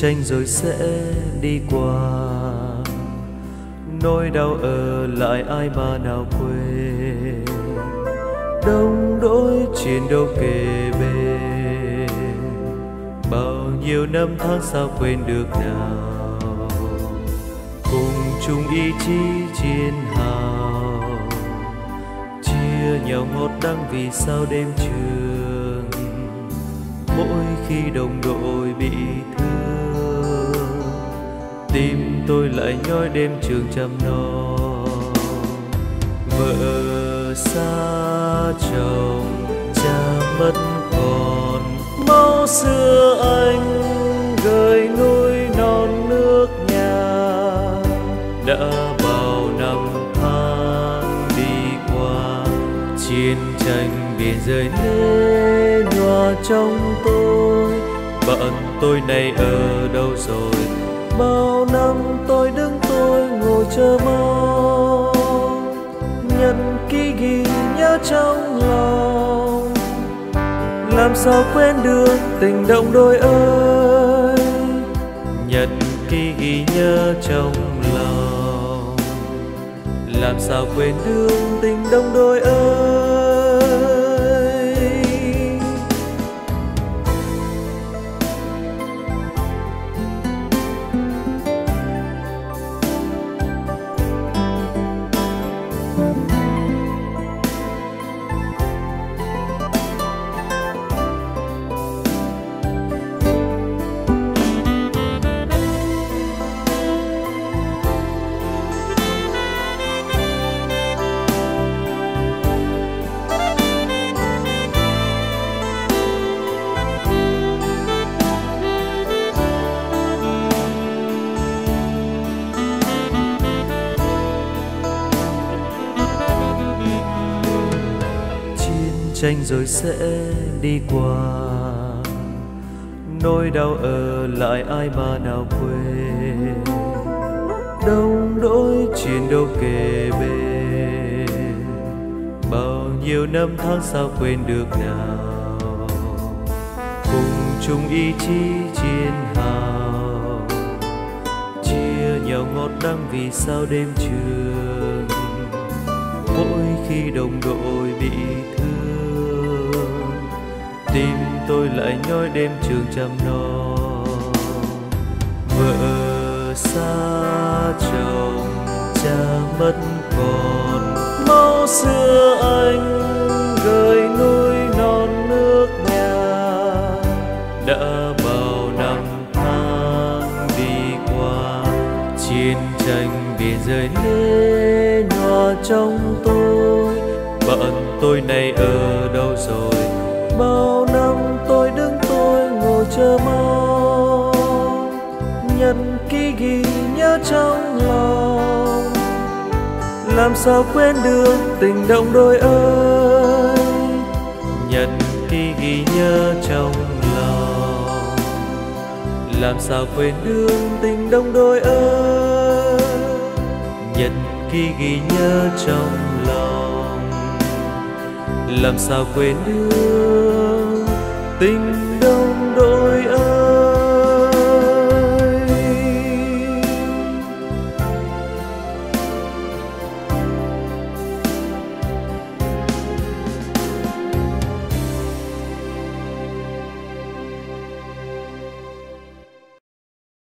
tranh rồi sẽ đi qua. Nỗi đau ở lại ai mà nào quên. Đông đôi chiến đấu kề bên bao nhiêu năm tháng sao quên được nào? Cùng chung ý chí chiến hào. Chia nhau ngọt đắng vì sao đêm trường. Mỗi khi đồng đội bị thương tim tôi lại nhói đêm trường chăm no vợ xa chồng, cha mất còn. Máu xưa anh gửi nuôi non nước nhà. Đã bao năm tháng đi qua, chiến tranh biển rời lê nhòa trong tôi. Bạn tôi này ở đâu rồi? Bao năm tôi đứng tôi ngồi chờ mong. Nhật ký ghi nhớ trong lòng. Làm sao quên được tình động đôi ơi? Nhật ký ghi nhớ trong lòng. Làm sao quên được tình động đôi ơi? Tranh rồi sẽ đi qua. Nỗi đau ở lại ai mà nào quên. Đông đôi chiến đấu kề bên bao nhiêu năm tháng sao quên được nào? Cùng chung ý chí chiến hào. Chia nhau ngọt đắng vì sao đêm trường? Mỗi khi đồng đội bị thương tim tôi lại nhói đêm trường chăm lo, vợ xa chồng cha mất còn máu xưa anh gửi nuôi non nước nhà. Đã bao năm tháng đi qua chiến tranh bị rơi lê nhòa trong tôi. Bạn tôi này ở đâu rồi? Bao năm tôi đứng tôi ngồi chờ mong. Nhật ký ghi nhớ trong lòng. Làm sao quên được tình động đôi ơi? Nhật ký ghi nhớ trong lòng. Làm sao quên được tình động đôi ơi? Nhật ký ghi nhớ trong lòng làm sao quên được tình đâu?